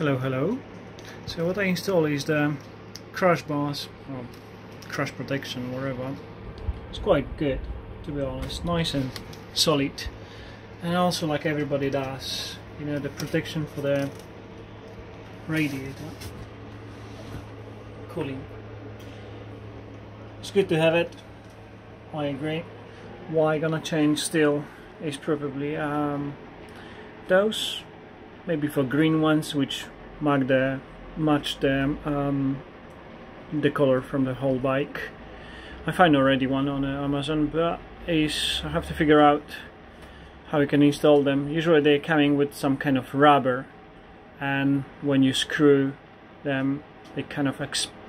Hello, hello. So what I install is the crash bars, or crash protection, whatever. It's quite good, to be honest. Nice and solid. And also, like everybody does, you know, the protection for the radiator. Cooling. It's good to have it. I agree. Why gonna change still is probably um, those maybe for green ones which mark the match the um, the color from the whole bike. I find already one on uh, Amazon but is I have to figure out how you can install them. Usually they're coming with some kind of rubber and when you screw them they kind of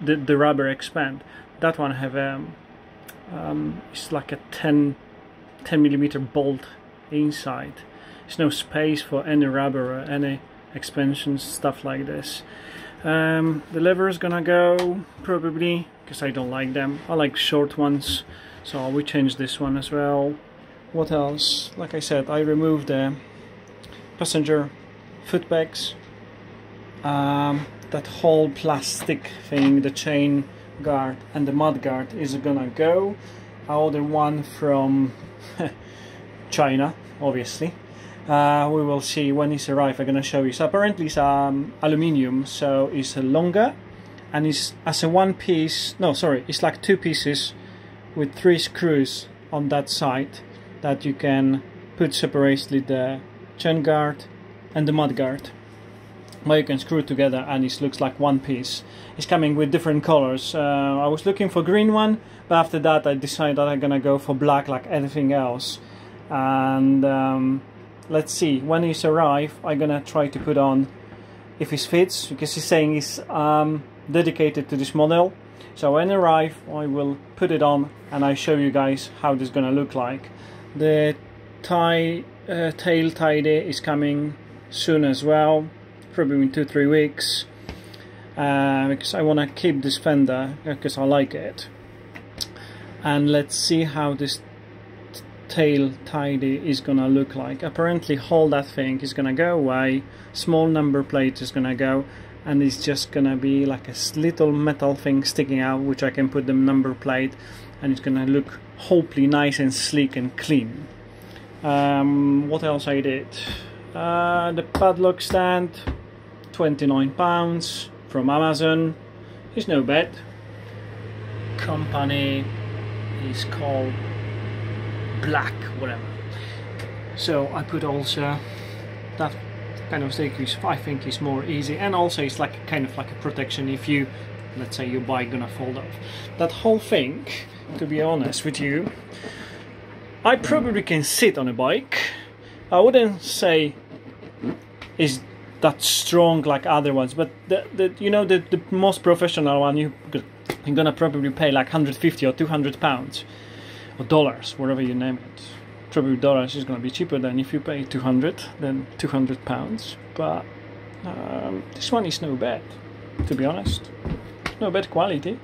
the, the rubber expand. That one have um, um, it's like a 10 10 millimeter bolt inside there's no space for any rubber or any expansions stuff like this. Um, the lever is gonna go probably because I don't like them. I like short ones so we change this one as well. What else? Like I said I removed the passenger foot pegs um, that whole plastic thing the chain guard and the mud guard is gonna go. I ordered one from China obviously uh, we will see when it's arrived. I'm gonna show you. So apparently it's um, aluminium so it's longer and it's as a one piece no sorry it's like two pieces with three screws on that side that you can put separately the chain guard and the mud guard. But you can screw together and it looks like one piece. It's coming with different colors. Uh, I was looking for green one but after that I decided that I'm gonna go for black like anything else. And um, let's see when he's arrive I'm gonna try to put on if it fits because he's saying he's um, dedicated to this model. So when arrive I will put it on and I show you guys how this is gonna look like. The tie uh, tail tidy is coming soon as well probably in two three weeks uh, because I want to keep this fender because I like it. And let's see how this tail tidy is gonna look like. Apparently all that thing is gonna go away. Small number plate is gonna go and it's just gonna be like a little metal thing sticking out which I can put the number plate and it's gonna look hopefully nice and sleek and clean. Um, what else I did? Uh, the padlock stand 29 pounds from Amazon. It's no bad. Company is called black whatever. So I put also that kind of which I think is more easy. And also it's like kind of like a protection if you let's say your bike gonna fall off. That whole thing to be honest with you I probably can sit on a bike. I wouldn't say is that strong like other ones but the, the you know the, the most professional one you, you're gonna probably pay like 150 or 200 pounds or dollars, whatever you name it. Probably dollars is going to be cheaper than if you pay 200 then 200 pounds. But um, this one is no bad, to be honest. No bad quality.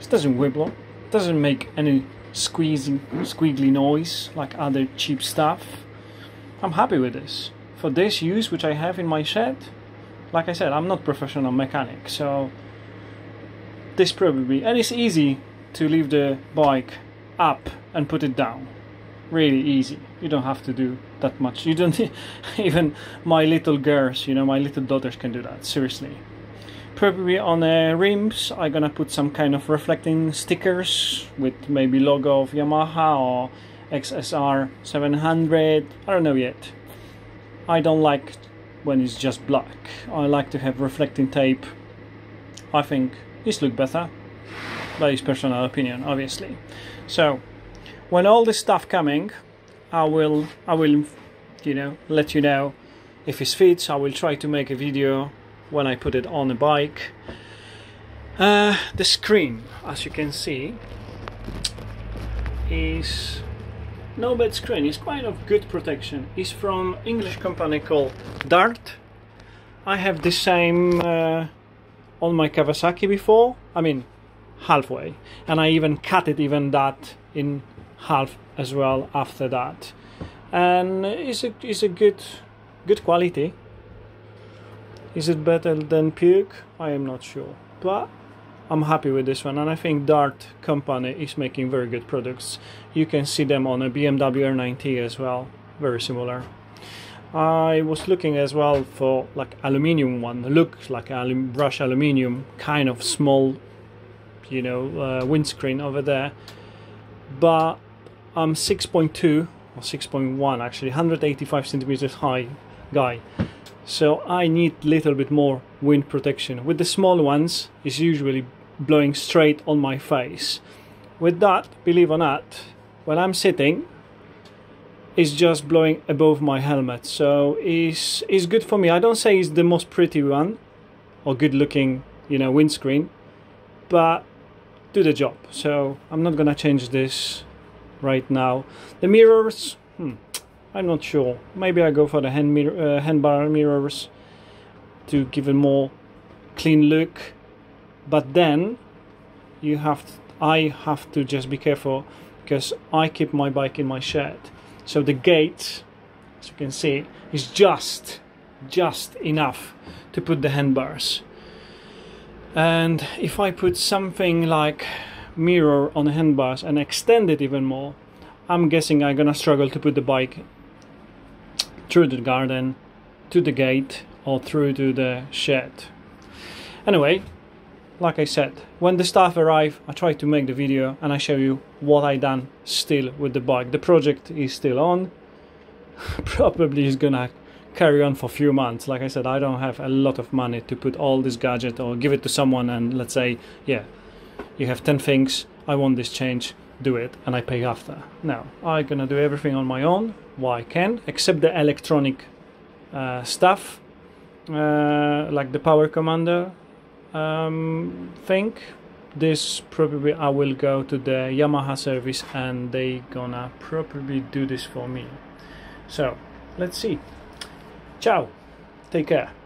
It doesn't wibble. It doesn't make any squeezing, squiggly noise like other cheap stuff. I'm happy with this. For this use which I have in my shed, like I said, I'm not professional mechanic, so this probably and it's easy to leave the bike up and put it down. Really easy. You don't have to do that much. You don't even my little girls you know my little daughters can do that seriously. Probably on the rims i'm gonna put some kind of reflecting stickers with maybe logo of yamaha or xsr 700 i don't know yet. I don't like when it's just black. I like to have reflecting tape. I think this look better that is personal opinion obviously. So when all this stuff coming I will I will you know let you know if it fits. I will try to make a video when I put it on the bike. Uh, the screen as you can see is no bad screen. It's quite of good protection. It's from English company called Dart. I have the same uh, on my Kawasaki before. I mean halfway and I even cut it even that in half as well after that and it's a, it's a good good quality is it better than Puig? I am not sure, but I'm happy with this one, and I think Dart company is making very good products. You can see them on a BMW R9T as well, very similar. I was looking as well for like aluminium one, looks like alum, brush aluminium, kind of small, you know, uh, windscreen over there, but I'm 6.2 or 6.1 actually, 185 centimeters high guy so I need little bit more wind protection. With the small ones, it's usually blowing straight on my face. With that, believe or not, when I'm sitting, it's just blowing above my helmet. So it's, it's good for me. I don't say it's the most pretty one or good looking, you know, windscreen, but do the job. So I'm not gonna change this right now. The mirrors, hmm, I'm not sure. Maybe I go for the hand mirror, uh, handbar mirrors to give a more clean look. But then you have to, I have to just be careful because I keep my bike in my shed. So the gate, as you can see, is just just enough to put the handbars. And if I put something like mirror on the handbars and extend it even more, I'm guessing I'm gonna struggle to put the bike through the garden to the gate or through to the shed. Anyway, like I said, when the staff arrive, I try to make the video and I show you what I done still with the bike. The project is still on. Probably is gonna carry on for a few months. Like I said, I don't have a lot of money to put all this gadget or give it to someone and let's say, yeah, you have 10 things, I want this change, do it and I pay after. Now, I'm gonna do everything on my own what I can, except the electronic uh, stuff, uh, like the power commander um, thing. This probably I will go to the Yamaha service and they gonna probably do this for me. So let's see. Ciao. Take care.